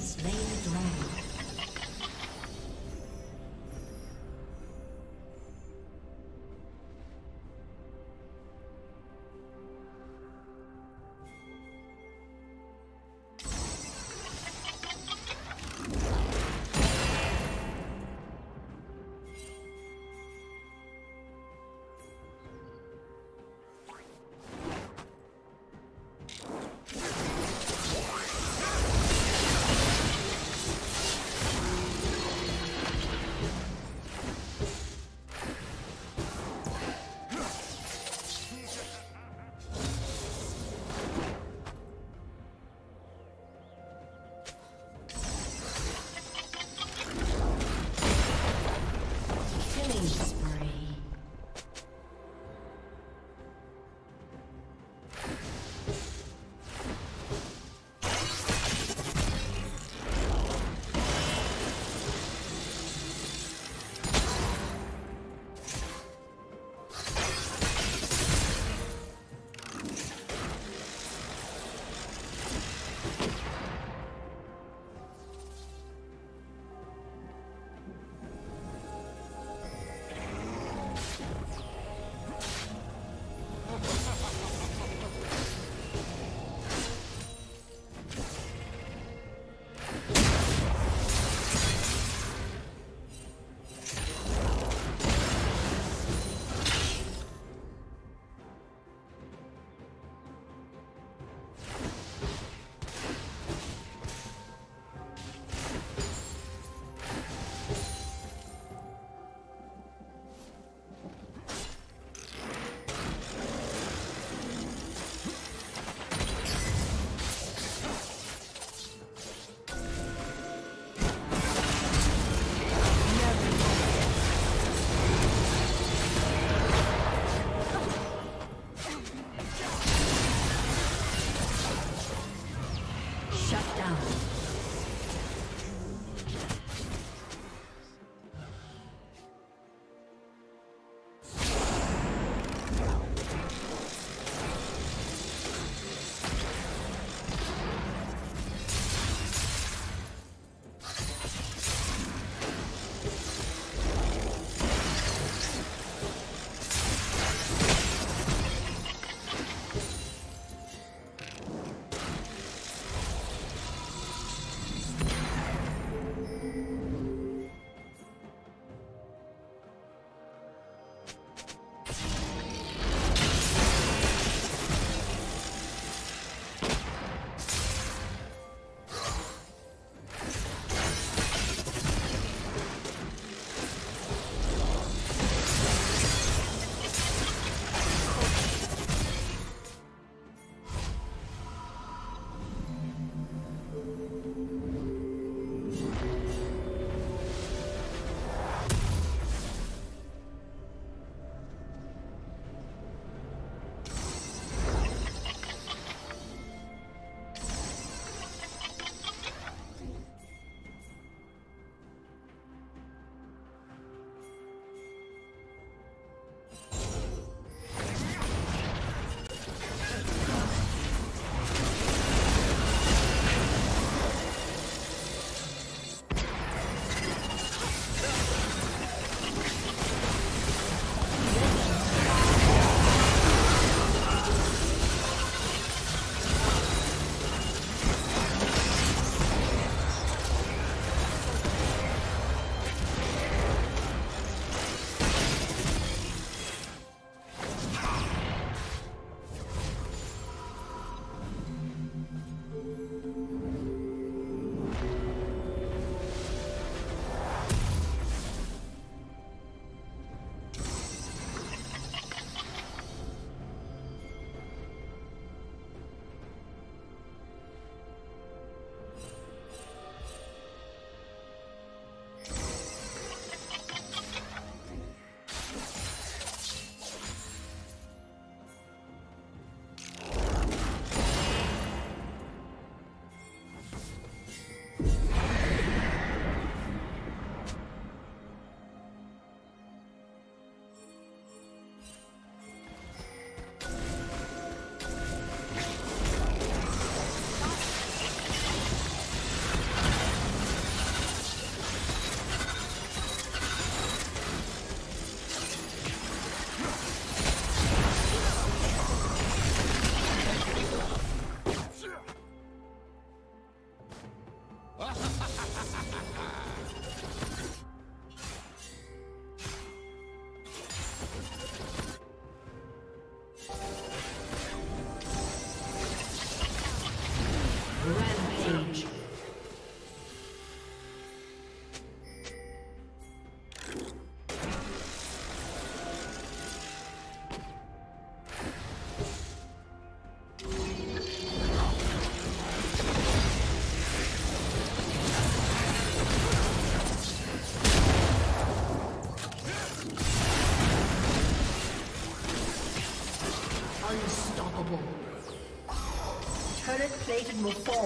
slain the dragon.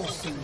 Plated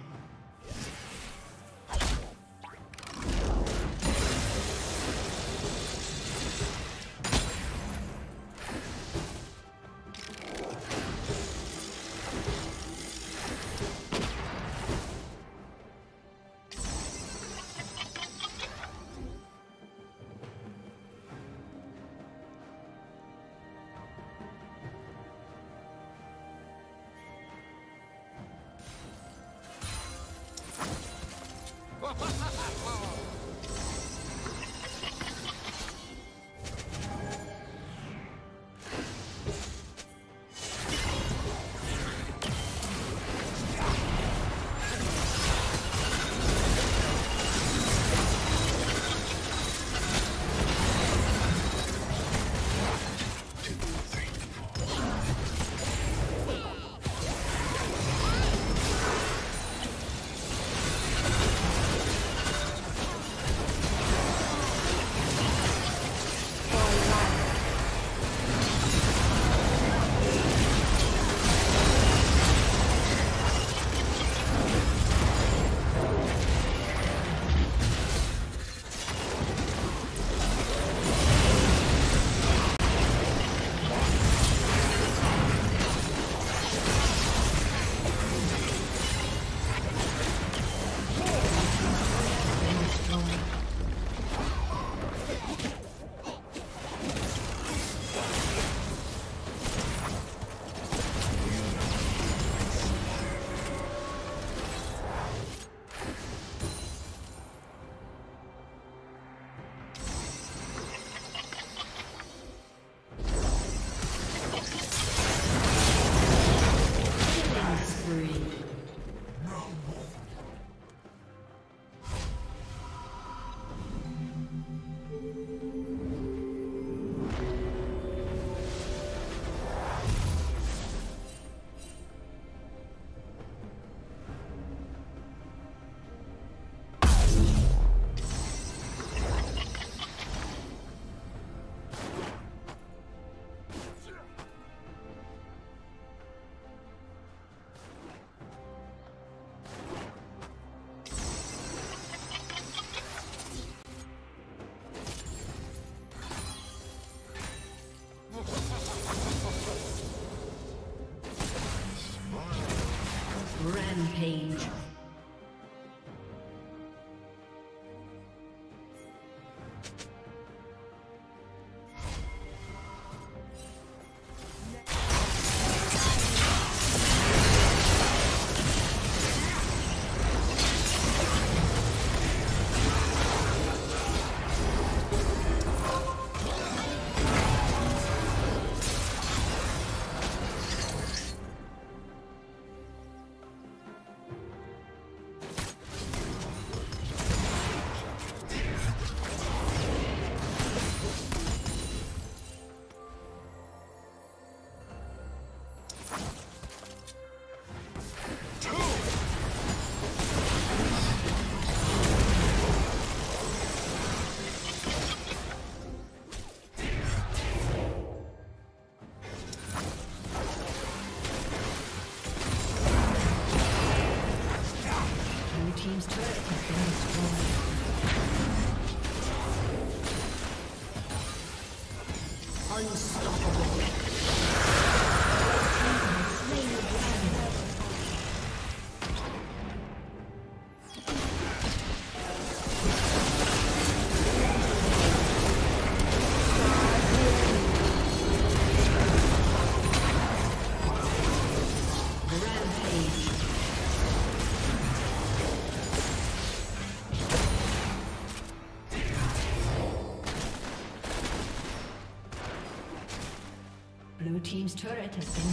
Rampage.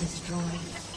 Destroyed.